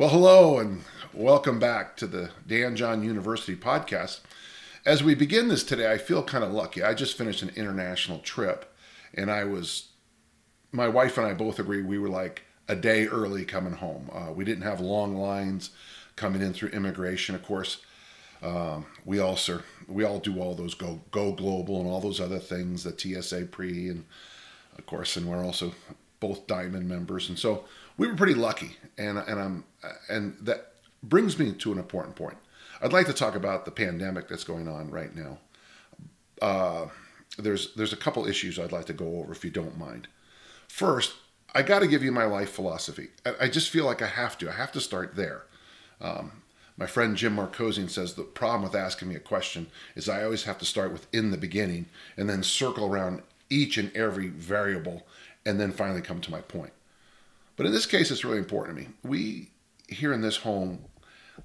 Well, hello and welcome back to the Dan John University podcast. As we begin this today, I feel kind of lucky. I just finished an international trip and I was, my wife and I both agree we were like a day early coming home. Uh, we didn't have long lines coming in through immigration. Of course, um, we also we all do all those go go global and all those other things, the TSA pre, and of course, and we're also both diamond members, and so we were pretty lucky. And and I'm and that brings me to an important point. I'd like to talk about the pandemic that's going on right now. Uh, there's there's a couple issues I'd like to go over if you don't mind. First, I got to give you my life philosophy. I, I, just feel like I have to. I have to start there. Um, my friend Jim Marcosian says the problem with asking me a question is I always have to start with in the beginning and then circle around each and every variable and then finally come to my point. But in this case, it's really important to me. We, here in this home,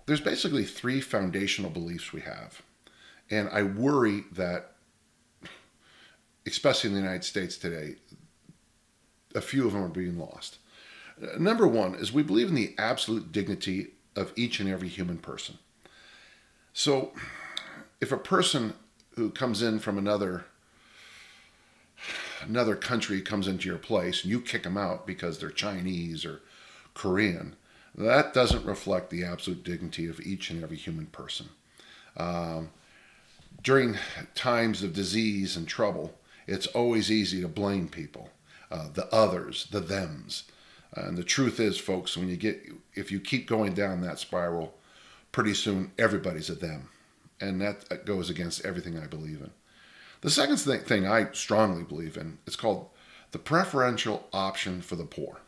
there's basically three foundational beliefs we have. And I worry that, especially in the United States today, a few of them are being lost. Uh, number one is we believe in the absolute dignity of each and every human person. So if a person who comes in from another another country comes into your place and you kick them out because they're Chinese or Korean, that doesn't reflect the absolute dignity of each and every human person. Um, during times of disease and trouble, it's always easy to blame people, uh, the others, the thems. And the truth is, folks, when you get, if you keep going down that spiral, pretty soon everybody's a them. And that goes against everything I believe in. The second thing I strongly believe in is called the preferential option for the poor.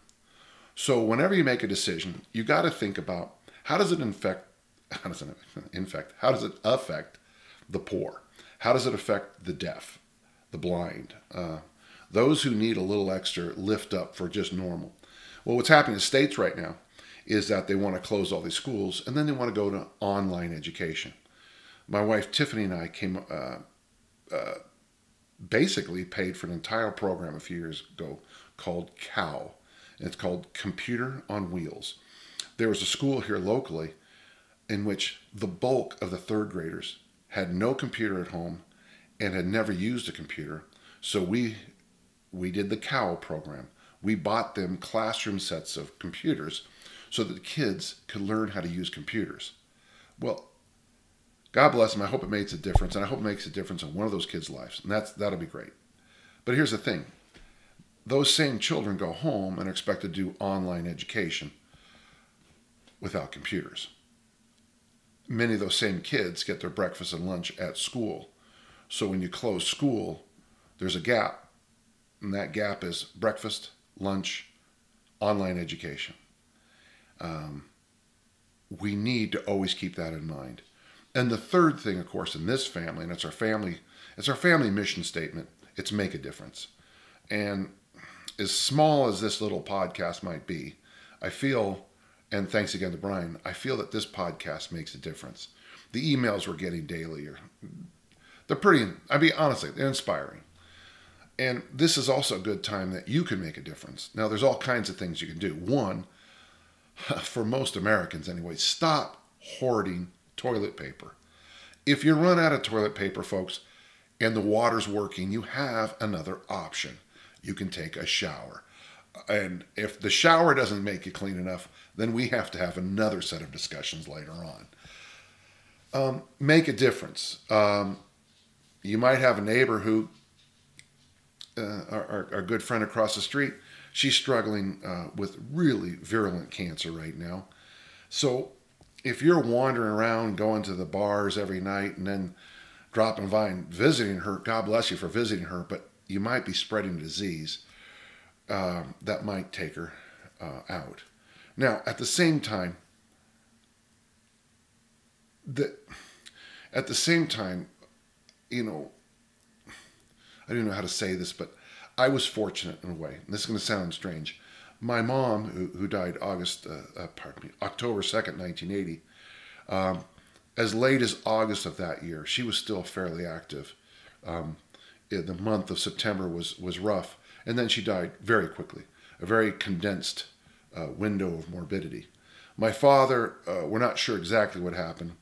So whenever you make a decision, you got to think about how does it infect how does it infect how does it affect the poor? How does it affect the deaf, the blind, uh, those who need a little extra lift up for just normal? Well, what's happening in states right now is that they want to close all these schools and then they want to go to online education. My wife Tiffany and I came uh, uh, basically paid for an entire program a few years ago called COW. And it's called Computer on Wheels. There was a school here locally in which the bulk of the third graders had no computer at home and had never used a computer. So we we did the COW program. We bought them classroom sets of computers so that the kids could learn how to use computers. Well, God bless them. I hope it makes a difference, and I hope it makes a difference in one of those kids' lives, and that's that'll be great. But here's the thing: those same children go home and are expected to do online education without computers. Many of those same kids get their breakfast and lunch at school. So when you close school, there's a gap, and that gap is breakfast, lunch, online education. Um, we need to always keep that in mind. And the third thing, of course, in this family, and it's our family, it's our family mission statement. It's make a difference. And as small as this little podcast might be, I feel, and thanks again to Brian, I feel that this podcast makes a difference. The emails we're getting daily are they're pretty. I mean, honestly, they're inspiring. And this is also a good time that you can make a difference. Now, there's all kinds of things you can do. One, for most Americans anyway, stop hoarding toilet paper. If you run out of toilet paper, folks, and the water's working, you have another option. You can take a shower. And if the shower doesn't make you clean enough, then we have to have another set of discussions later on. Um, make a difference. Um, you might have a neighbor who, uh, our, our, good friend across the street, she's struggling uh, with really virulent cancer right now. So if you're wandering around going to the bars every night and then dropping by and visiting her, God bless you for visiting her, but you might be spreading disease uh, that might take her uh, out. Now, at the same time, the, at the same time, you know, I don't know how to say this, but I was fortunate in a way. And this is going to sound strange my mom, who, who died August, uh, uh, pardon me, October 2nd, 1980, um, as late as August of that year, she was still fairly active. Um, the month of September was, was rough, and then she died very quickly, a very condensed uh, window of morbidity. My father, uh, we're not sure exactly what happened,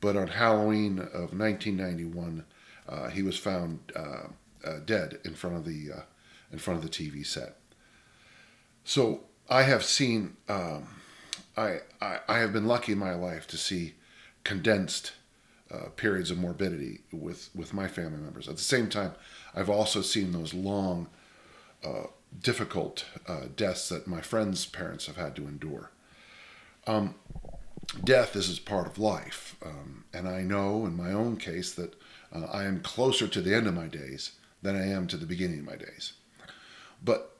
but on Halloween of 1991, uh, he was found uh, dead in front of the in front of the TV set. So I have seen, um, I, I, I have been lucky in my life to see condensed uh, periods of morbidity with with my family members. At the same time, I've also seen those long, uh, difficult uh, deaths that my friends' parents have had to endure. Um, death is part of life, um, and I know in my own case that uh, I am closer to the end of my days than I am to the beginning of my days. But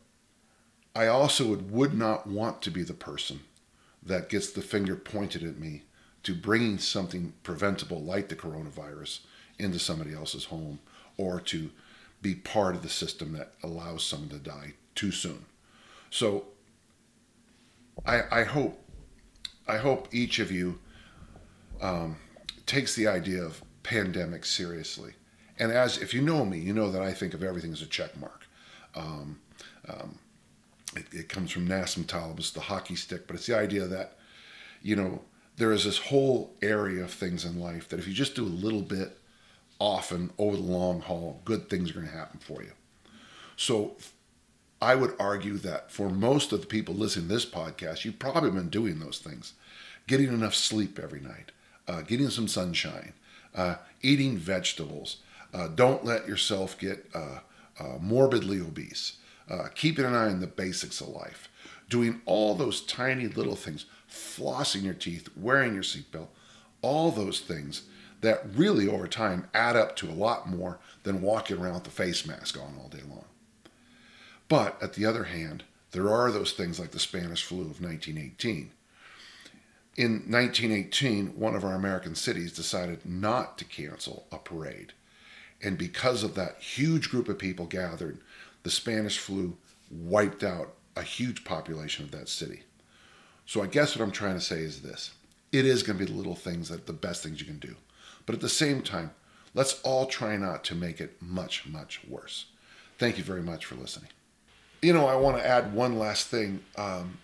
I also would, would not want to be the person that gets the finger pointed at me to bringing something preventable like the coronavirus into somebody else's home or to be part of the system that allows someone to die too soon. So I, I hope I hope each of you um, takes the idea of pandemic seriously. And as if you know me, you know that I think of everything as a check mark. Um, um, it, it, comes from Nassim Taleb, it's the hockey stick, but it's the idea that, you know, there is this whole area of things in life that if you just do a little bit often over the long haul, good things are going to happen for you. So I would argue that for most of the people listening to this podcast, you've probably been doing those things. Getting enough sleep every night, uh, getting some sunshine, uh, eating vegetables. Uh, don't let yourself get uh, uh, morbidly obese. Uh, keeping an eye on the basics of life. Doing all those tiny little things flossing your teeth, wearing your seatbelt, all those things that really over time add up to a lot more than walking around with the face mask on all day long. But at the other hand, there are those things like the Spanish flu of 1918. In 1918, one of our American cities decided not to cancel a parade. And because of that huge group of people gathered, the Spanish flu wiped out a huge population of that city. So I guess what I'm trying to say is this it is going to be the little things that the best things you can do. But at the same time, let's all try not to make it much, much worse. Thank you very much for listening. You know, I want to add one last thing. Um,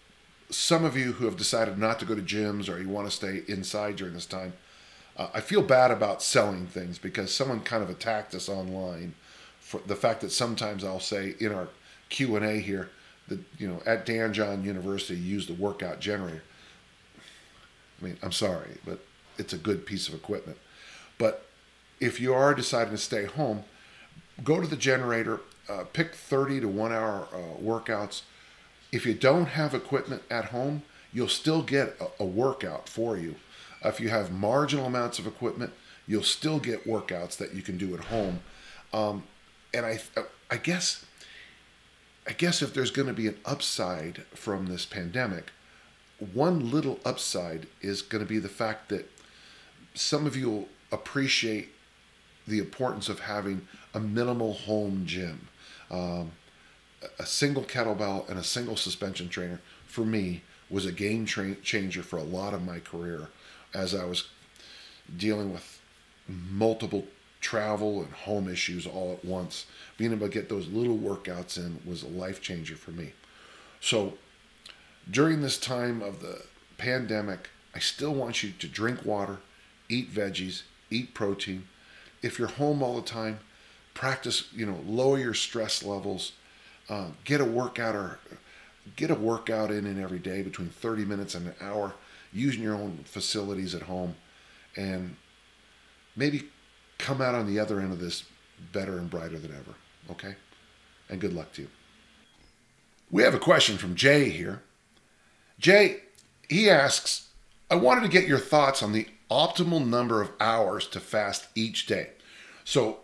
some of you who have decided not to go to gyms or you want to stay inside during this time, uh, I feel bad about selling things because someone kind of attacked us online for the fact that sometimes I'll say in our Q and A here, that you know at Dan John University use the workout generator. I mean, I'm sorry, but it's a good piece of equipment. But if you are deciding to stay home, go to the generator, uh, pick 30 to one hour uh, workouts. If you don't have equipment at home, you'll still get a, a workout for you. if you have marginal amounts of equipment, you'll still get workouts that you can do at home. Um, and I, I guess I guess if there's going to be an upside from this pandemic, one little upside is going to be the fact that some of you will appreciate the importance of having a minimal home gym. Um, a single kettlebell and a single suspension trainer for me was a game changer for a lot of my career as I was dealing with multiple travel and home issues all at once. Being able to get those little workouts in was a life changer for me. So during this time of the pandemic, I still want you to drink water, eat veggies, eat protein. If you're home all the time, practice, you know, lower your stress levels, uh, get a workout or get a workout in in every day between 30 minutes and an hour using your own facilities at home and maybe come out on the other end of this better and brighter than ever. Okay? And good luck to you. We have a question from Jay here. Jay, he asks, I wanted to get your thoughts on the optimal number of hours to fast each day. So,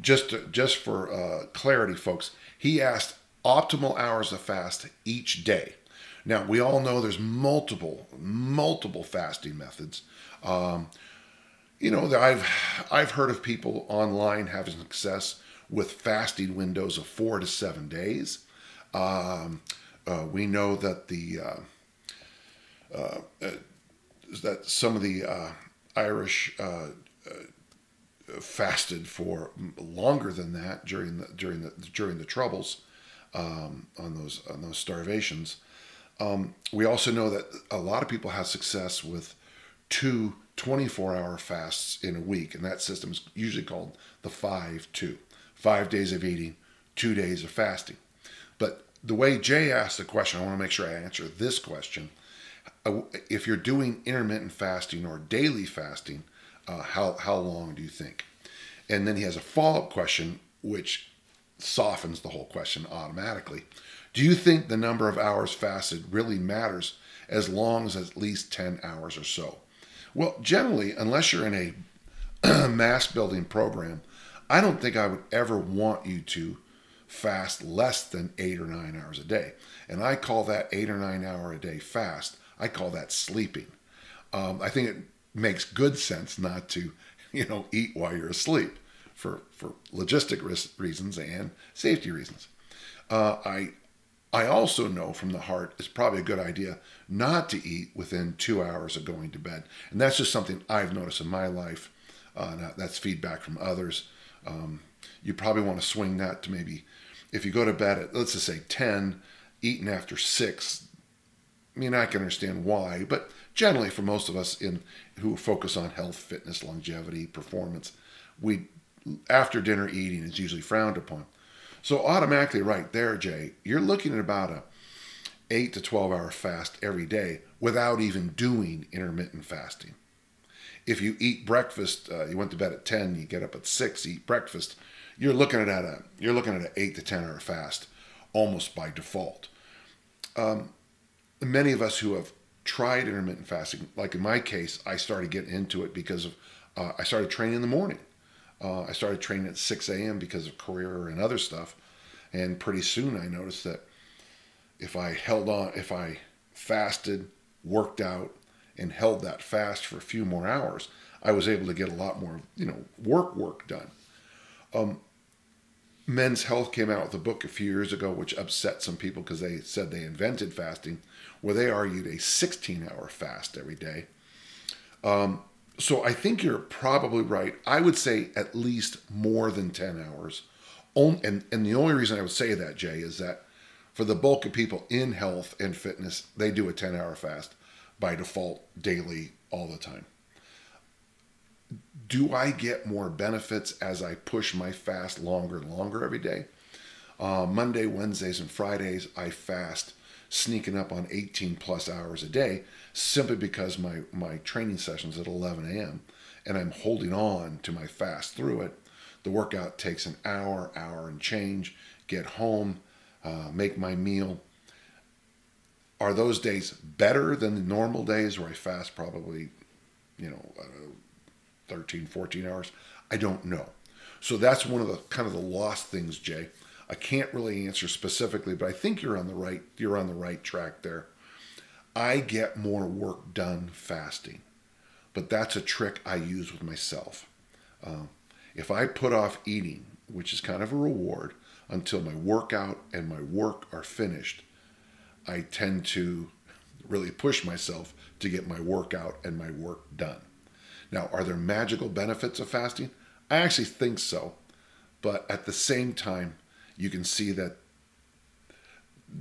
just to, just for uh, clarity, folks, he asked optimal hours to fast each day. Now, we all know there's multiple, multiple fasting methods. Um, you know, I've I've heard of people online having success with fasting windows of four to seven days. Um, uh, we know that the uh, uh, uh that some of the uh, Irish uh, fasted for longer than that during the during the during the troubles um, on those on those starvations. Um, we also know that a lot of people have success with two 24 hour fasts in a week, and that system is usually called the 5 2. Five days of eating, two days of fasting. But the way Jay asked the question, I want to make sure I answer this question. Uh, if you're doing intermittent fasting or daily fasting, uh, how, how long do you think? And then he has a follow up question, which softens the whole question automatically. Do you think the number of hours fasted really matters as long as at least 10 hours or so? Well, generally, unless you're in a mass building program, I don't think I would ever want you to fast less than eight or nine hours a day. And I call that eight or nine hour a day fast, I call that sleeping. Um, I think it makes good sense not to, you know, eat while you're asleep for, for logistic reasons and safety reasons. Uh, I, I also know from the heart it's probably a good idea not to eat within two hours of going to bed. And that's just something I've noticed in my life. Uh, that's feedback from others. Um, you probably want to swing that to maybe if you go to bed at, let's just say 10, eating after 6. I mean, I can understand why, but generally for most of us in who focus on health, fitness, longevity, performance, we after dinner eating is usually frowned upon. So automatically right there, Jay, you're looking at about a 8 to 12 hour fast every day without even doing intermittent fasting. If you eat breakfast, uh, you went to bed at 10, you get up at 6, eat breakfast, you're looking at a you're looking at an 8 to 10 hour fast almost by default. Um, many of us who have tried intermittent fasting, like in my case, I started getting into it because of uh, I started training in the morning. Uh, I started training at 6 a.m. because of career and other stuff. And pretty soon I noticed that if I held on, if I fasted, worked out, and held that fast for a few more hours, I was able to get a lot more, you know, work work done. Um, Men's Health came out with a book a few years ago, which upset some people because they said they invented fasting, where they argued a 16 hour fast every day. Um, so I think you're probably right. I would say at least more than 10 hours. And, and the only reason I would say that, Jay, is that for the bulk of people in health and fitness, they do a 10 hour fast by default daily all the time. Do I get more benefits as I push my fast longer and longer every day? Uh, Monday, Wednesdays, and Fridays, I fast sneaking up on 18 plus hours a day simply because my, my training session's at 11 a.m. and I'm holding on to my fast through it. The workout takes an hour, hour and change, get home, uh, make my meal. Are those days better than the normal days where I fast probably, you know, uh, 13, 14 hours? I don't know. So that's one of the kind of the lost things, Jay. I can't really answer specifically, but I think you're on the right you're on the right track there. I get more work done fasting, but that's a trick I use with myself. Um, if I put off eating, which is kind of a reward, until my workout and my work are finished, I tend to really push myself to get my workout and my work done. Now, are there magical benefits of fasting? I actually think so. But at the same time, you can see that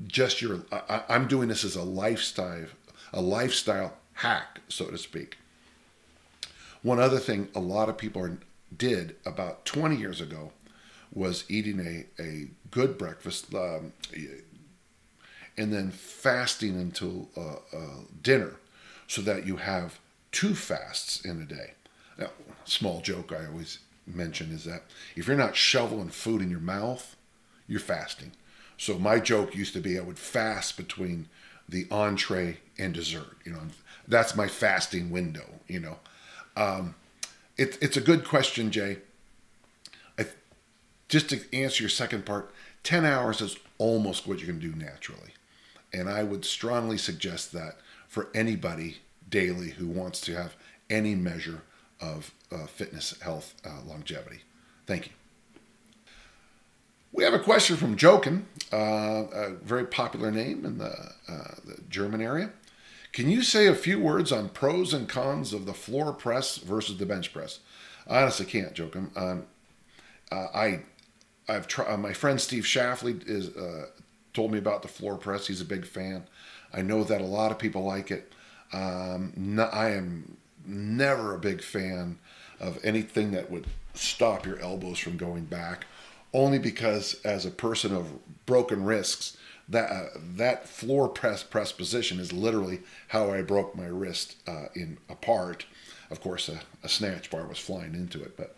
just your I, I'm doing this as a lifestyle a lifestyle hack, so to speak. One other thing a lot of people are, did about 20 years ago was eating a, a good breakfast um, and then fasting until uh, uh, dinner so that you have two fasts in a day. Now, small joke I always mention is that if you're not shoveling food in your mouth, you're fasting. So my joke used to be I would fast between the entree and dessert. You know, that's my fasting window. You know, um, it, it's a good question, Jay. I, just to answer your second part, ten hours is almost what you can do naturally, and I would strongly suggest that for anybody daily who wants to have any measure of uh, fitness, health, uh, longevity. Thank you. We have a question from Jochen, uh, a very popular name in the, uh, the, German area. Can you say a few words on pros and cons of the floor press versus the bench press? I honestly can't, Jochen. Um, uh, I, I've tried. Uh, my friend Steve Shafley is uh, told me about the floor press. He's a big fan. I know that a lot of people like it. Um, no, I am never a big fan of anything that would stop your elbows from going back, only because as a person of broken wrists, that uh, that floor press press position is literally how I broke my wrist uh, in apart. Of course, a, a, snatch bar was flying into it, but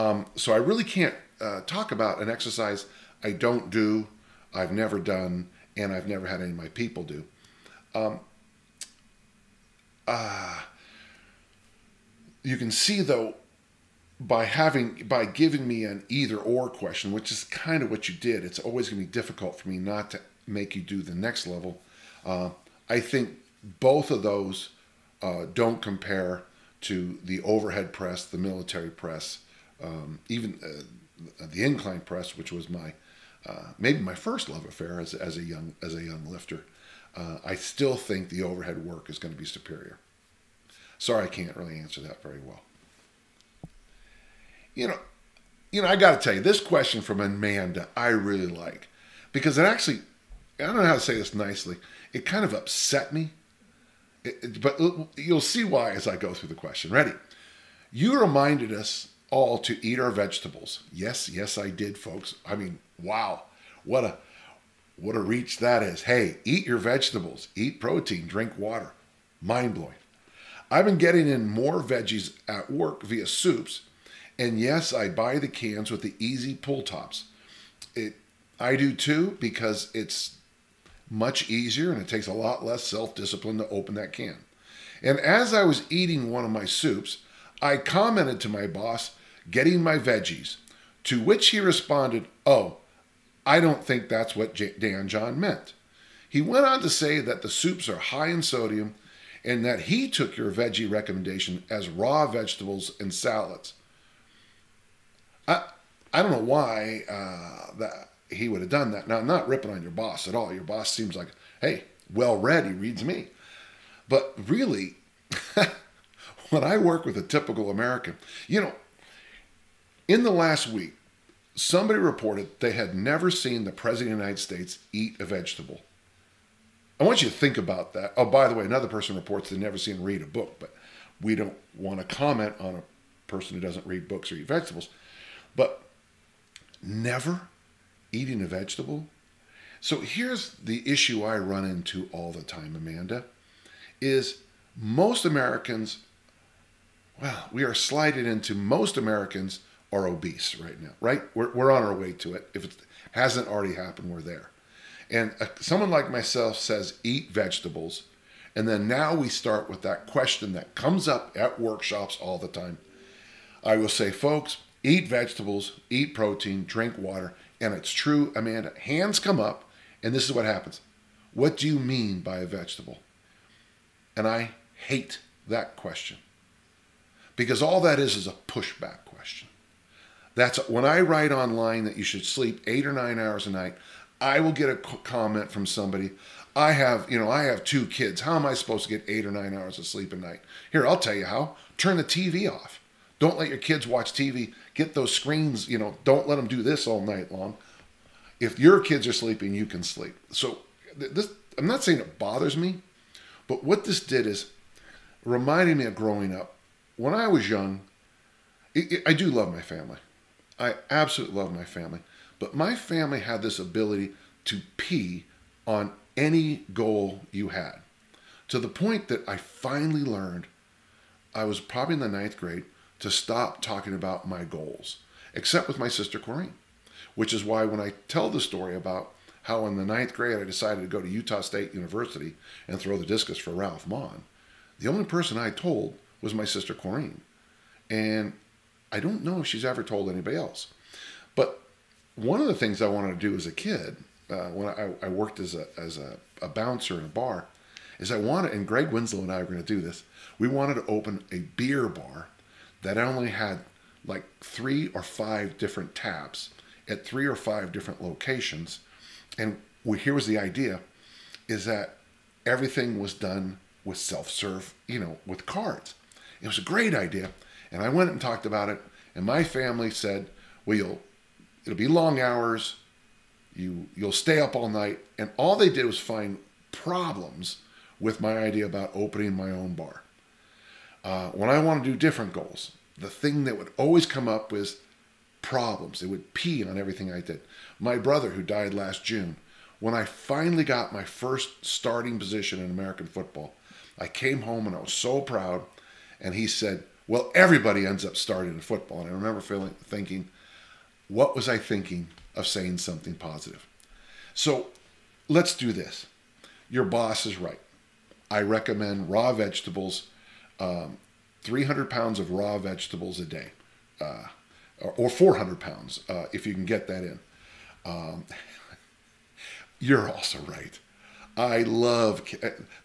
um, so I really can't uh, talk about an exercise I don't do, I've never done, and I've never had any of my people do. Um, uh, you can see though by having by giving me an either or question which is kind of what you did it's always going to be difficult for me not to make you do the next level. Uh, i think both of those uh, don't compare to the overhead press the military press um, even uh, the incline press which was my uh, maybe my first love affair as, as a young as a young lifter. Uh, i still think the overhead work is going to be superior. Sorry i can't really answer that very well you know, you know, I got to tell you, this question from Amanda, I really like because it actually, I don't know how to say this nicely. It kind of upset me, it, it, but you'll see why as I go through the question. Ready? You reminded us all to eat our vegetables. Yes, yes, I did, folks. I mean, wow, what a what a reach that is. Hey, eat your vegetables, eat protein, drink water. Mind blowing. I've been getting in more veggies at work via soups and yes, I buy the cans with the easy pull tops. It I do too because it's much easier and it takes a lot less self-discipline to open that can. And as I was eating one of my soups, I commented to my boss, getting my veggies, to which he responded, "Oh, I don't think that's what Dan John meant." He went on to say that the soups are high in sodium and that he took your veggie recommendation as raw vegetables and salads. I I don't know why uh, that he would have done that. Now, I'm not ripping on your boss at all. Your boss seems like, hey, well read. He reads me. But really, when I work with a typical American, you know, in the last week, somebody reported they had never seen the President of the United States eat a vegetable. I want you to think about that. Oh, by the way, another person reports they've never seen read a book, but we don't want to comment on a person who doesn't read books or eat vegetables. But never eating a vegetable. So here's the issue I run into all the time, Amanda, is most Americans, well, we are slided into most Americans are obese right now, right? We're, we're on our way to it. If it hasn't already happened, we're there. And someone like myself says, eat vegetables. And then now we start with that question that comes up at workshops all the time. I will say, folks, eat vegetables, eat protein, drink water. And it's true, Amanda. Hands come up, and this is what happens. What do you mean by a vegetable? And I hate that question because all that is is a pushback question. That's when I write online that you should sleep eight or nine hours a night. I will get a comment from somebody. I have, you know, I have two kids. How am I supposed to get eight or nine hours of sleep a night? Here, I'll tell you how. Turn the TV off. Don't let your kids watch TV. Get those screens, you know, don't let them do this all night long. If your kids are sleeping, you can sleep. So this I'm not saying it bothers me, but what this did is reminded me of growing up. When I was young, it, it, I do love my family. I absolutely love my family. But my family had this ability to pee on any goal you had. To the point that I finally learned, I was probably in the ninth grade, to stop talking about my goals, except with my sister Corrine, which is why when I tell the story about how in the ninth grade I decided to go to Utah State University and throw the discus for Ralph Maughan, the only person I told was my sister Corrine. And I don't know if she's ever told anybody else. But one of the things I wanted to do as a kid, uh, when I, I, worked as a, as a, a bouncer in a bar, is I wanted, and Greg Winslow and I were going to do this, we wanted to open a beer bar that only had like three or five different taps at three or five different locations. And we, here was the idea is that everything was done with self-serve, you know, with cards. It was a great idea. And I went and talked about it. And my family said, well, you'll, it'll be long hours. You, you'll stay up all night. And all they did was find problems with my idea about opening my own bar. Uh, when I want to do different goals, the thing that would always come up was problems. It would pee on everything I did. My brother, who died last June, when I finally got my first starting position in American football, I came home and I was so proud. And he said, Well, everybody ends up starting in football. And I remember feeling, thinking, What was I thinking of saying something positive? So let's do this. Your boss is right. I recommend raw vegetables, um, 300 pounds of raw vegetables a day, uh, or 400 pounds uh, if you can get that in. Um, you're also right. I love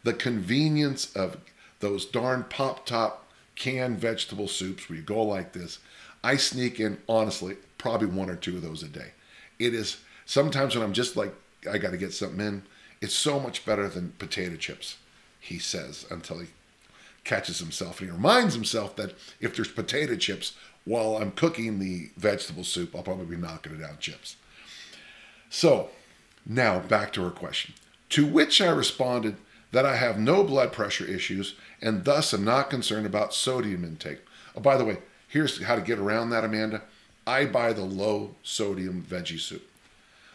the convenience of those darn pop top canned vegetable soups where you go like this. I sneak in, honestly, probably one or two of those a day. It is sometimes when I'm just like, I got to get something in, it's so much better than potato chips, he says, until he catches himself and he reminds himself that if there's potato chips while I'm cooking the vegetable soup, I'll probably be knocking it out chips. So, now back to her question. To which I responded that I have no blood pressure issues and thus am not concerned about sodium intake. Oh, by the way, here's how to get around that, Amanda. I buy the low sodium veggie soup.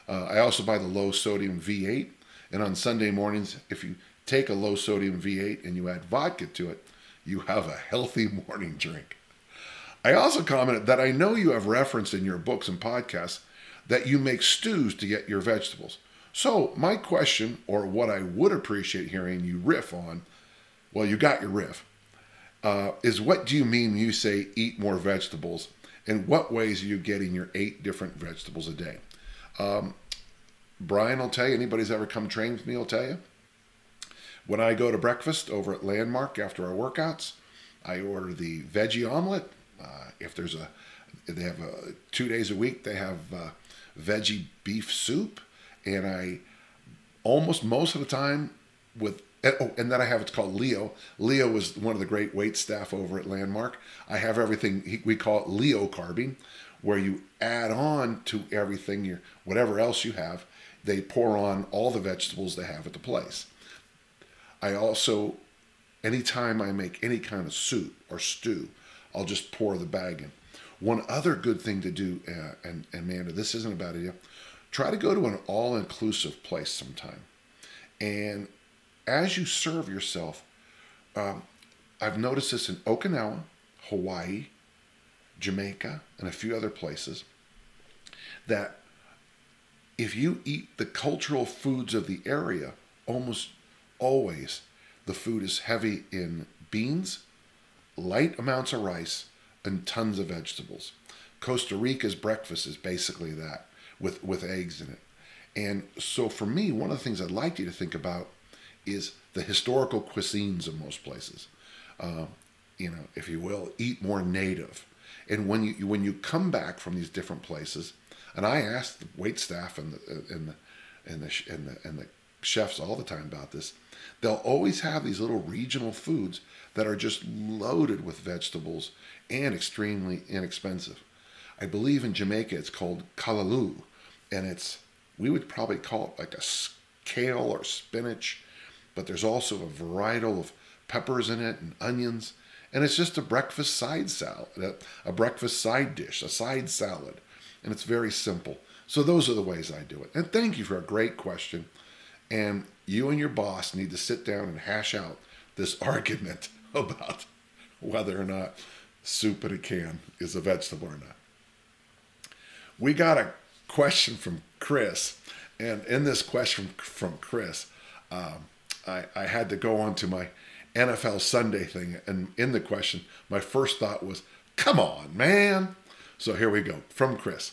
Uh, I also buy the low sodium V8. And on Sunday mornings, if you take a low sodium V8 and you add vodka to it, you have a healthy morning drink. I also commented that I know you have referenced in your books and podcasts that you make stews to get your vegetables. So, my question, or what I would appreciate hearing you riff on, well, you got your riff, uh, is what do you mean when you say eat more vegetables? In what ways are you getting your eight different vegetables a day? Um, Brian will tell you, anybody's ever come train with me will tell you. When I go to breakfast over at Landmark after our workouts, I order the veggie omelet. Uh, if there's a, they have a, two days a week, they have uh, veggie beef soup, and I almost most of the time with oh, and then I have it's called Leo. Leo was one of the great wait staff over at Landmark. I have everything we call it Leo carbing, where you add on to everything your whatever else you have. They pour on all the vegetables they have at the place. I also, anytime I make any kind of soup or stew, I'll just pour the bag in. One other good thing to do, uh, and, and Amanda, this isn't a bad idea, try to go to an all inclusive place sometime. And as you serve yourself, um, I've noticed this in Okinawa, Hawaii, Jamaica, and a few other places, that if you eat the cultural foods of the area, almost always the food is heavy in beans, light amounts of rice, and tons of vegetables. Costa Rica's breakfast is basically that with, with eggs in it. And so for me, one of the things I'd like you to think about is the historical cuisines of most places. Uh, you know, if you will, eat more native. And when you when you come back from these different places, and I asked the wait staff and the and the and the and the, and the chefs all the time about this, they'll always have these little regional foods that are just loaded with vegetables and extremely inexpensive. I believe in Jamaica it's called callaloo, and it's we would probably call it like a kale or spinach, but there's also a varietal of peppers in it and onions, and it's just a breakfast side salad, a, uh, a breakfast side dish, a side salad, and it's very simple. So those are the ways I do it. And thank you for a great question. And you and your boss need to sit down and hash out this argument about whether or not soup in a can is a vegetable or not. We got a question from Chris, and in this question from Chris, um, I, I had to go on to my NFL Sunday thing, and in the question, my first thought was, "Come on, man!" So here we go from Chris.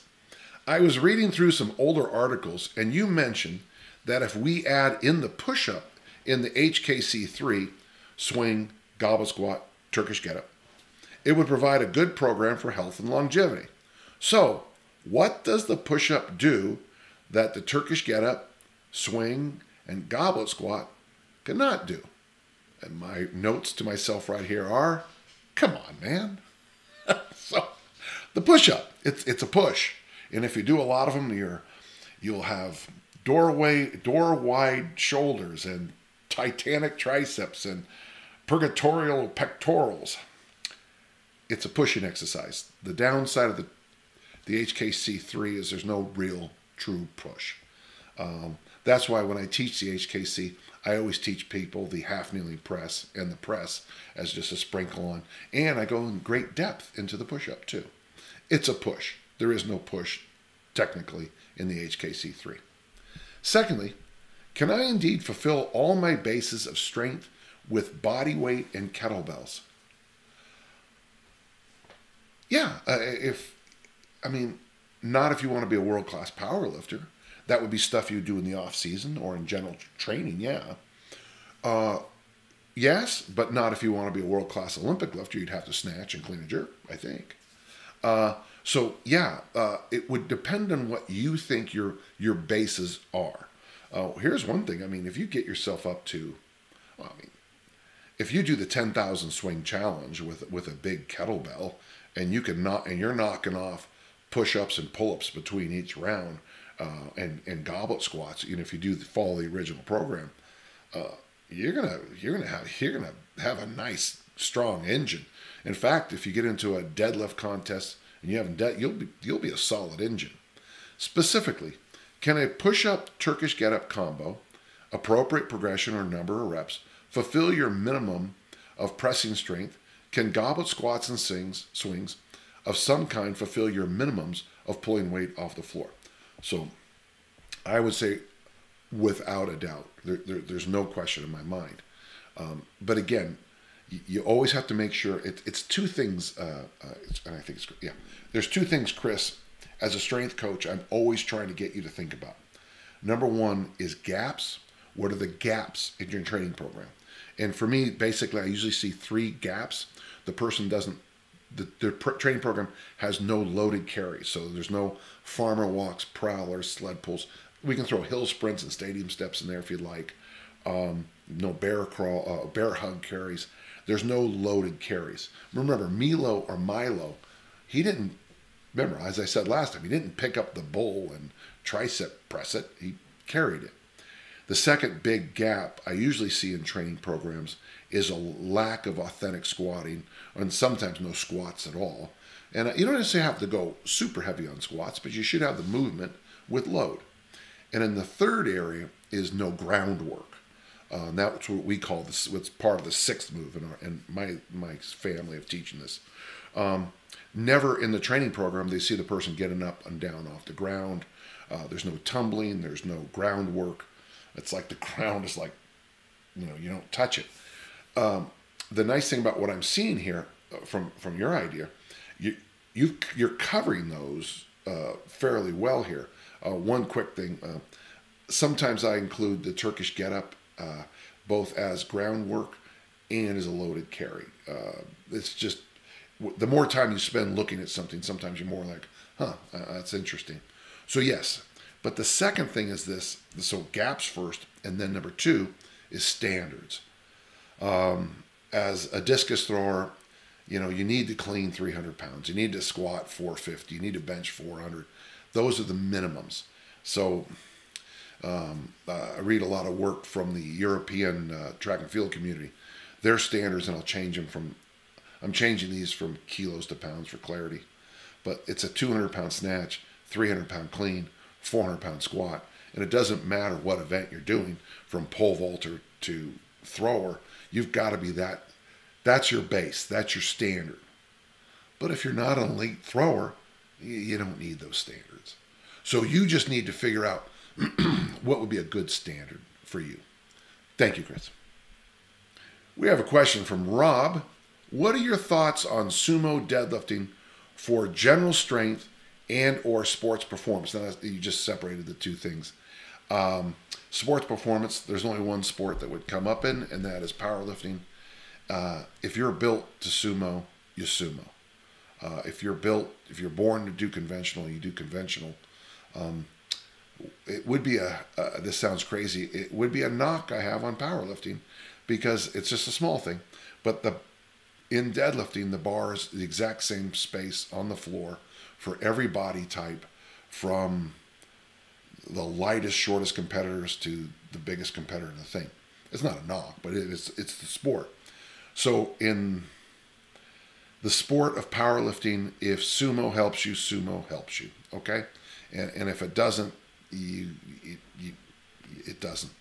I was reading through some older articles, and you mentioned that if we add in the push up in the HKC3 swing, goblet squat, Turkish get up, it would provide a good program for health and longevity. So, what does the push up do that the Turkish get up, swing, and goblet squat cannot do? And my notes to myself right here are come on, man. so, the push up, it's, it's a push. And if you do a lot of them, you're, you'll have doorway, door wide shoulders and titanic triceps and purgatorial pectorals. It's a pushing exercise. The downside of the the HKC3 is there's no real true push. Um, that's why when I teach the HKC, I always teach people the half kneeling press and the press as just a sprinkle on. And I go in great depth into the push up too. It's a push. There is no push technically in the HKC3. Secondly, can I indeed fulfill all my bases of strength with body weight and kettlebells? Yeah, uh, if, I mean, not if you want to be a world class power lifter. That would be stuff you do in the off season or in general training, yeah. Uh, yes, but not if you want to be a world class Olympic lifter. You'd have to snatch and clean and jerk, I think. Uh, so yeah, uh, it would depend on what you think your your bases are. Uh, here's one thing. I mean, if you get yourself up to, well, I mean, if you do the ten thousand swing challenge with with a big kettlebell, and you can not and you're knocking off push ups and pull ups between each round, uh, and and goblet squats. You know, if you do the, follow the original program, uh, you're gonna you're gonna have you're gonna have a nice strong engine. In fact, if you get into a deadlift contest and you haven't de- you'll be you'll be a solid engine. Specifically, can a push-up Turkish get-up combo, appropriate progression or number of reps, fulfill your minimum of pressing strength? Can goblet squats and swings, swings of some kind fulfill your minimums of pulling weight off the floor? So, I would say, without a doubt, there, there, there's no question in my mind. Um, but again, you always have to make sure it, it's two things, uh, uh, and I think it's yeah. There's two things, Chris. As a strength coach, I'm always trying to get you to think about. Number one is gaps. What are the gaps in your training program? And for me, basically, I usually see three gaps. The person doesn't. The, their training program has no loaded carries, so there's no farmer walks, prowlers, sled pulls. We can throw hill sprints and stadium steps in there if you'd like. Um, no bear crawl, uh, bear hug carries. There's no loaded carries. Remember, Milo or Milo, he didn't, remember, as I said last time, he didn't pick up the bull and tricep press it, he carried it. The second big gap I usually see in training programs is a lack of authentic squatting, and sometimes no squats at all. And uh, you don't necessarily have to go super heavy on squats, but you should have the movement with load. And then the third area is no groundwork. Uh, and that's what we call this. What's part of the sixth move in, our, in my my family of teaching this. Um, never in the training program they see the person getting up and down off the ground. Uh, there's no tumbling. There's no groundwork. It's like the ground is like, you know, you don't touch it. Um, the nice thing about what I'm seeing here uh, from from your idea, you you you're covering those uh, fairly well here. Uh, one quick thing. Uh, sometimes I include the Turkish get-up uh, both as groundwork and as a loaded carry. Uh, it's just the more time you spend looking at something, sometimes you're more like, huh, uh, that's interesting. So, yes. But the second thing is this so gaps first, and then number two is standards. Um, as a discus thrower, you know, you need to clean 300 pounds. You need to squat 450. You need to bench 400. Those are the minimums. So um, uh, I read a lot of work from the European uh, track and field community. Their standards, and I'll change them from, I'm changing these from kilos to pounds for clarity. But it's a 200 pound snatch, 300 pound clean, 400 pound squat. And it doesn't matter what event you're doing, from pole vaulter to thrower, you've got to be that. That's your base, that's your standard. But if you're not an elite thrower, you don't need those standards. So you just need to figure out what would be a good standard for you? Thank you, Chris. We have a question from Rob. What are your thoughts on sumo deadlifting for general strength and or sports performance? Now you just separated the two things. Um, sports performance, there's only one sport that would come up in, and that is powerlifting. Uh, if you're built to sumo, you sumo. Uh, if you're built, if you're born to do conventional, you do conventional. Um, it would be a uh, this sounds crazy it would be a knock i have on powerlifting because it's just a small thing but the in deadlifting the bar is the exact same space on the floor for every body type from the lightest, shortest competitors to the biggest competitor in the thing. It's not a knock, but it is, it's the sport. So in the sport of powerlifting, if sumo helps you, sumo helps you. Okay, and and if it doesn't, you, you, it doesn't.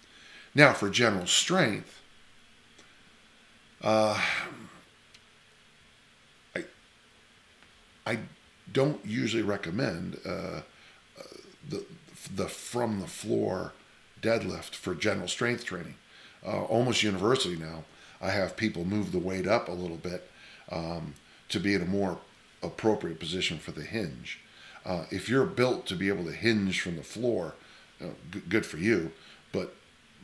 Now for general strength, uh, I I don't usually recommend uh, uh, the the from the floor deadlift for general strength training. Uh, almost universally now, I have people move the weight up a little bit um, to be in a more appropriate position for the hinge. Uh, if you're built to be able to hinge from the floor, uh, g- good for you. But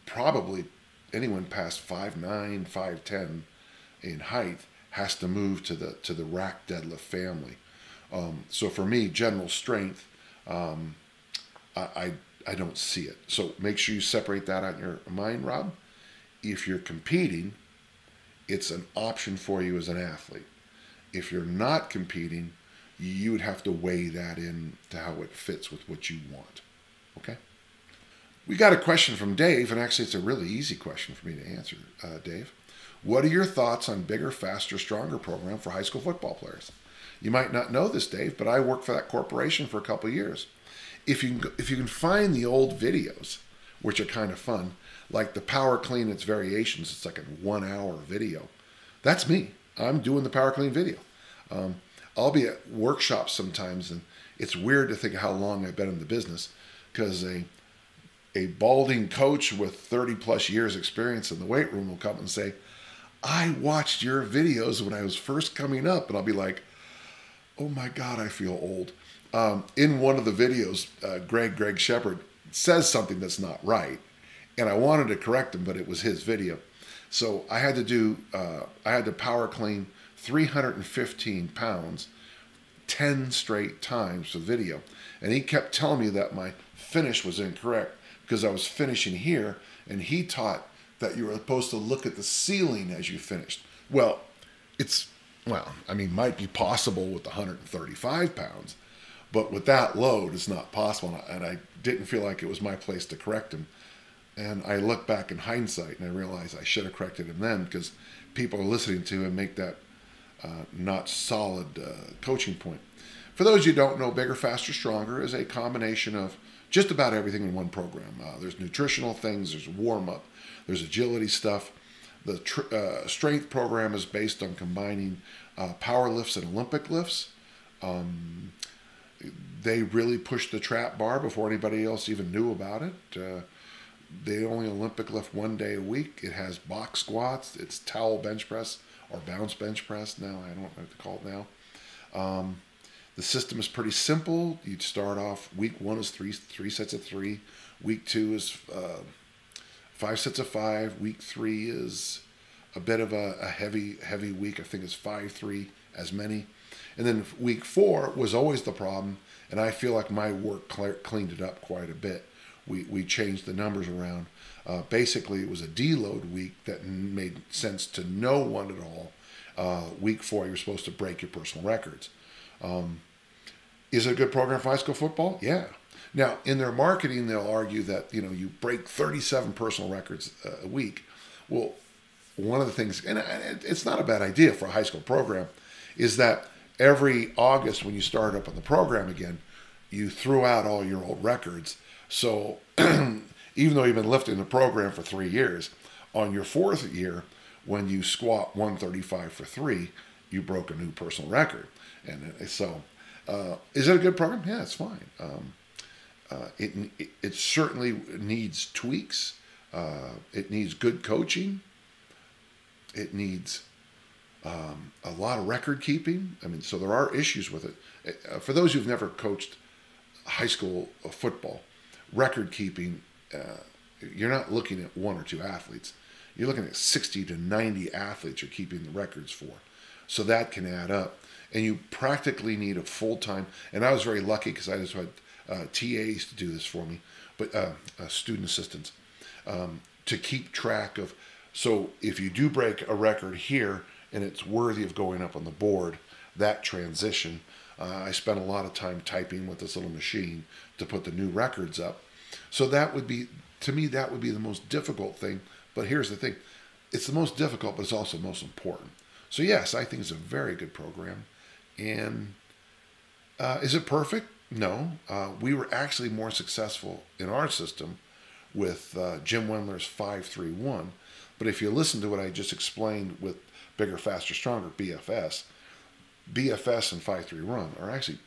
probably anyone past five nine, five ten in height has to move to the to the rack deadlift family. Um, so for me, general strength, um, I, I, I don't see it. So make sure you separate that out in your mind, Rob. If you're competing, it's an option for you as an athlete. If you're not competing, you would have to weigh that in to how it fits with what you want. Okay. We got a question from Dave, and actually, it's a really easy question for me to answer, uh, Dave. What are your thoughts on bigger, faster, stronger program for high school football players? You might not know this, Dave, but I worked for that corporation for a couple years. If you can, if you can find the old videos, which are kind of fun, like the power clean, its variations, it's like a one-hour video. That's me. I'm doing the power clean video. Um, I'll be at workshops sometimes, and it's weird to think how long I've been in the business because a a balding coach with 30 plus years experience in the weight room will come and say, I watched your videos when I was first coming up. And I'll be like, oh my God, I feel old. Um, in one of the videos, uh, Greg, Greg Shepard says something that's not right. And I wanted to correct him, but it was his video. So I had to do, uh, I had to power clean 315 pounds 10 straight times for video. And he kept telling me that my finish was incorrect because I was finishing here, and he taught that you were supposed to look at the ceiling as you finished. Well, it's well, I mean, might be possible with 135 pounds, but with that load, it's not possible. And I didn't feel like it was my place to correct him. And I look back in hindsight and I realize I should have corrected him then because people are listening to him make that uh, not solid uh, coaching point. For those you don't know, Bigger, Faster, Stronger is a combination of just about everything in one program. Uh, there's nutritional things, there's warm up, there's agility stuff. The uh, strength program is based on combining uh, power lifts and Olympic lifts. Um, they really pushed the trap bar before anybody else even knew about it. Uh, they only Olympic lift one day a week. It has box squats, it's towel bench press or bounce bench press now. I don't know what to call it now. Um, the system is pretty simple. You'd start off week one is three three sets of three. Week two is uh, five sets of five. Week three is a bit of a, a heavy heavy week. I think it's five three as many. And then week four was always the problem, and I feel like my work cleaned it up quite a bit. We we changed the numbers around. Uh, basically, it was a deload week that made sense to no one at all. Uh, week four, you were supposed to break your personal records. Um, is it a good program for high school football? Yeah. Now, in their marketing, they'll argue that you know you break 37 personal records a week. Well, one of the things, and it's not a bad idea for a high school program, is that every August when you start up on the program again, you threw out all your old records. So even though you've been lifting the program for three years, on your fourth year, when you squat 135 for three, you broke a new personal record. And so uh, is it a good program? Yeah, it's fine. Um, uh, it, it, it certainly needs tweaks. Uh, it needs good coaching. It needs um, a lot of record keeping. I mean, so there are issues with it. Uh, for those who've never coached high school football, record keeping, uh, you're not looking at one or two athletes. You're looking at 60 to 90 athletes you're keeping the records for. So that can add up and you practically need a full time. And I was very lucky because I just had uh, TAs to do this for me, but uh, uh, student assistants um, to keep track of. So if you do break a record here and it's worthy of going up on the board, that transition. Uh, I spent a lot of time typing with this little machine to put the new records up. So that would be, to me, that would be the most difficult thing. But here's the thing it's the most difficult, but it's also most important. So, yes, I think it's a very good program. And uh, is it perfect? No. Uh, we were actually more successful in our system with uh, Jim Wendler's 531. But if you listen to what I just explained with Bigger, Faster, Stronger, BFS, BFS and 531 are actually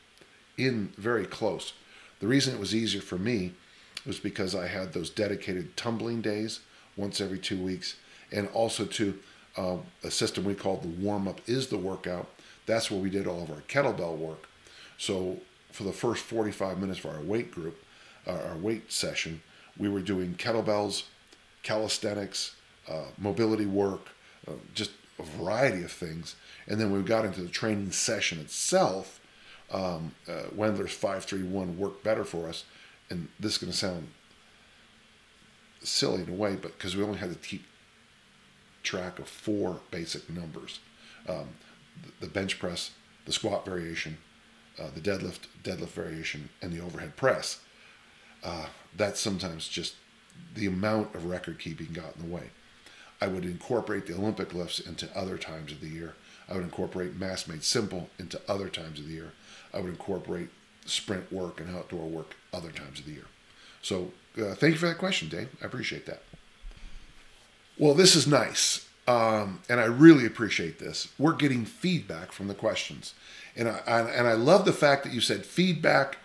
in very close. The reason it was easier for me was because I had those dedicated tumbling days once every two weeks, and also to uh, a system we called the warm up is the workout. That's where we did all of our kettlebell work. So for the first 45 minutes of our weight group, uh, our weight session, we were doing kettlebells, calisthenics, uh, mobility work, uh, just a variety of things. And then we got into the training session itself. Um, uh, Wendler's 531 worked better for us. And this is going to sound silly in a way, but because we only had to keep track of four basic numbers um, the bench press, the squat variation, uh, the deadlift, deadlift variation, and the overhead press. Uh, that's sometimes just the amount of record keeping got in the way. I would incorporate the Olympic lifts into other times of the year. I would incorporate mass made simple into other times of the year. I would incorporate sprint work and outdoor work other times of the year. So uh, thank you for that question, Dave. I appreciate that. Well, this is nice. Um, and I really appreciate this. We're getting feedback from the questions. And I, I, and I love the fact that you said feedback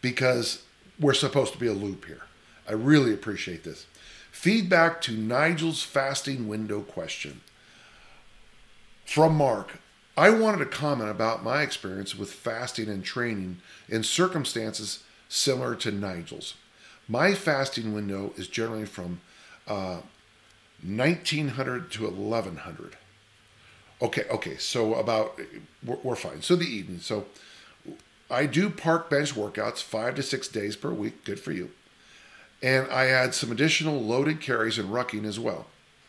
because we're supposed to be a loop here. I really appreciate this. Feedback to Nigel's fasting window question. From Mark, I wanted to comment about my experience with fasting and training in circumstances similar to Nigel's. My fasting window is generally from uh, 1900 to 1100. Okay, okay, so about, we're, we're fine. So the evening. So I do park bench workouts five to six days per week. Good for you. And I add some additional loaded carries and rucking as well.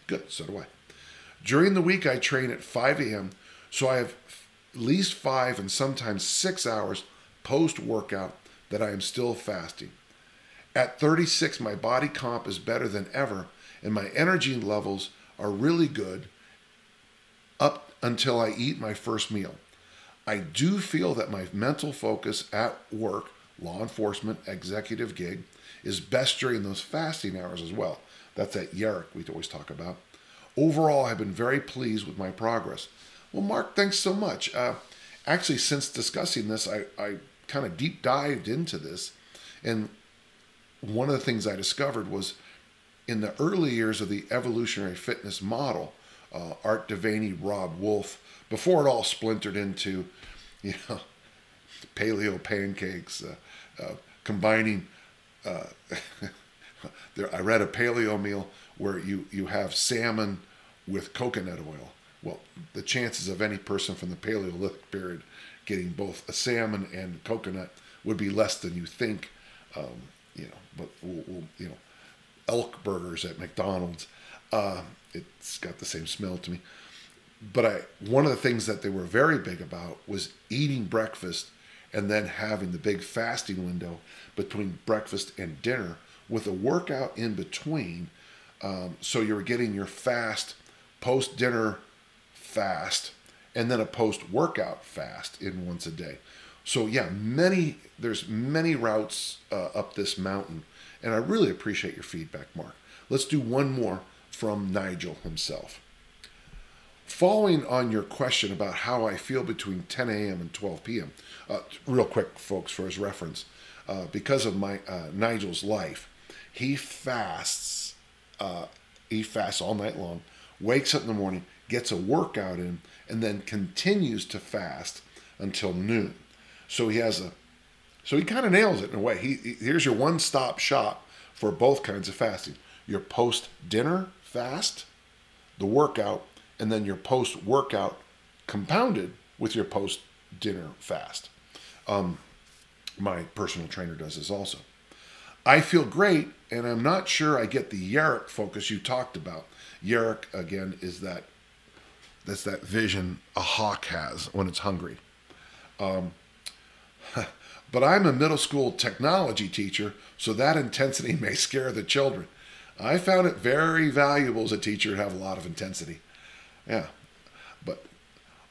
Good, so do I. During the week, I train at 5 a.m., so I have at least five and sometimes six hours post workout that I am still fasting. At 36, my body comp is better than ever, and my energy levels are really good up until I eat my first meal. I do feel that my mental focus at work, law enforcement, executive gig, is best during those fasting hours as well. That's that yarak we always talk about. Overall, I've been very pleased with my progress. Well, Mark, thanks so much. Uh, actually, since discussing this, I, I kind of deep dived into this. And one of the things I discovered was in the early years of the evolutionary fitness model, uh, Art De Robb Wolf, before it all splintered into, you know, paleo pancakes, uh, uh, combining. Uh, there, I read a paleo meal where you, you have salmon with coconut oil. Well, the chances of any person from the Paleolithic period getting both a salmon and coconut would be less than you think. Um, you know, but we'll, we'll, you know, elk burgers at McDonald's. Uh, it's got the same smell to me. But I, one of the things that they were very big about was eating breakfast and then having the big fasting window between breakfast and dinner with a workout in between. Um, so you're getting your fast post dinner fast and then a post workout fast in once a day. So yeah, many there's many routes uh, up this mountain, and I really appreciate your feedback, Mark. Let's do one more from Nigel himself. Following on your question about how I feel between 10 a.m. and 12 p.m., uh, real quick, folks, for his reference, uh, because of my uh, Nigel's life, he fasts. Uh, he fasts all night long, wakes up in the morning, gets a workout in, and then continues to fast until noon. So he has a, so he kind of nails it in a way. He, he here's your one-stop shop for both kinds of fasting: your post-dinner fast, the workout, and then your post-workout compounded with your post-dinner fast. Um, my personal trainer does this also. I feel great, and I'm not sure I get the yarak focus you talked about. yarak again is that that's that vision a hawk has when it's hungry. Um, but I'm a middle school technology teacher, so that intensity may scare the children. I found it very valuable as a teacher to have a lot of intensity. Yeah. But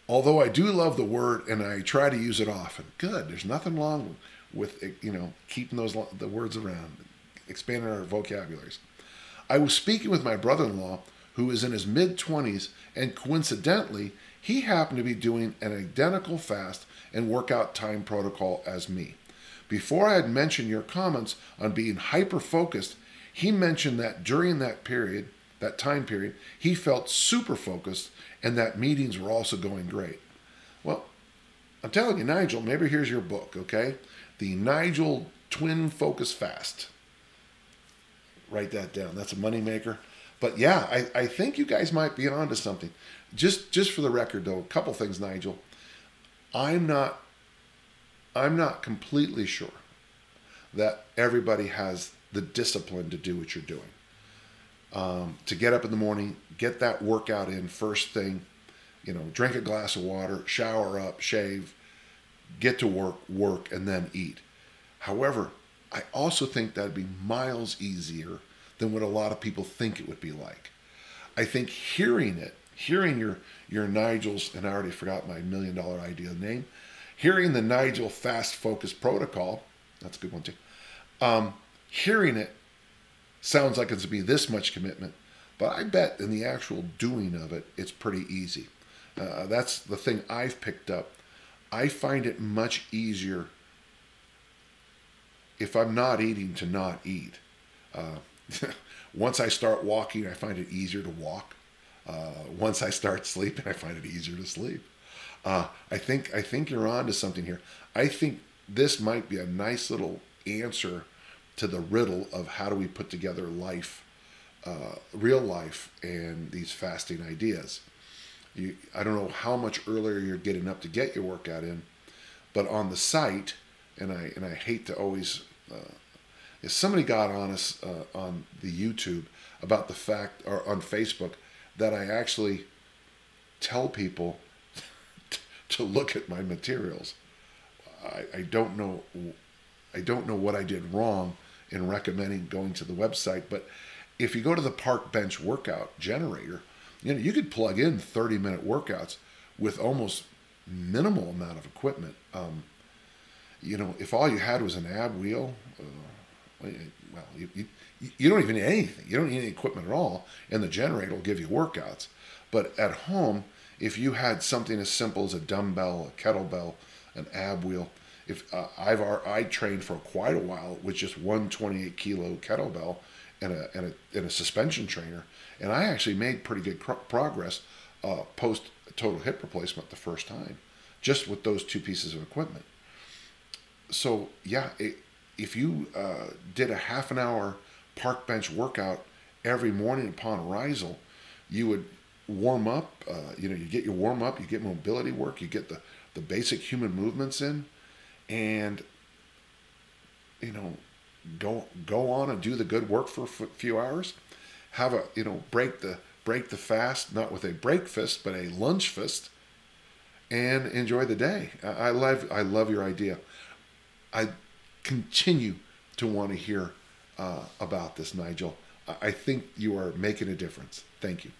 although I do love the word and I try to use it often, good. There's nothing wrong with, you know, keeping those the words around, expanding our vocabularies. I was speaking with my brother-in-law who is in his mid 20s and coincidentally, he happened to be doing an identical fast and workout time protocol as me. Before I had mentioned your comments on being hyper focused, he mentioned that during that period, that time period, he felt super focused and that meetings were also going great. Well, I'm telling you, Nigel, maybe here's your book, okay? The Nigel Twin Focus Fast. Write that down. That's a moneymaker. But yeah, I, I think you guys might be onto something. Just just for the record though, a couple things, Nigel. I'm not I'm not completely sure that everybody has the discipline to do what you're doing. Um, to get up in the morning, get that workout in first thing, you know, drink a glass of water, shower up, shave, get to work, work, and then eat. However, I also think that'd be miles easier than what a lot of people think it would be like. I think hearing it, hearing your your Nigel's, and I already forgot my million dollar idea name, hearing the Nigel Fast Focus Protocol, that's a good one too. Um, hearing it sounds like it's to be this much commitment, but I bet in the actual doing of it, it's pretty easy. Uh, that's the thing I've picked up. I find it much easier if I'm not eating to not eat. Uh, once I start walking, I find it easier to walk. Uh, once I start sleeping, I find it easier to sleep. Uh, I think I think you're on to something here. I think this might be a nice little answer to the riddle of how do we put together life, uh, real life, and these fasting ideas. You, I don't know how much earlier you're getting up to get your workout in, but on the site, and I and I hate to always uh, if somebody got on us uh, on the YouTube about the fact, or on Facebook, that I actually tell people to look at my materials. I, I don't know. I don't know what I did wrong in recommending going to the website, but if you go to the park bench workout generator, you know you could plug in 30 minute workouts with almost minimal amount of equipment. Um, you know, if all you had was an ab wheel, uh, well, you, you, you don't even need anything. You don't need any equipment at all, and the generator will give you workouts. But at home, if you had something as simple as a dumbbell, a kettlebell, an ab wheel, if uh, I've I trained for quite a while with just one 28 kilo kettlebell and a, and a, and a suspension trainer, and I actually made pretty good progress uh, post total hip replacement the first time, just with those two pieces of equipment. So yeah, it, if you uh, did a half an hour park bench workout every morning upon arrival, you would warm up. Uh, you know, you get your warm up, you get mobility work, you get the, the basic human movements in, and you know, go go on and do the good work for a few hours. Have a you know break the break the fast not with a breakfast but a lunch fast, and enjoy the day. I, I love I love your idea. I continue to want to hear uh, about this, Nigel. I think you are making a difference. Thank you.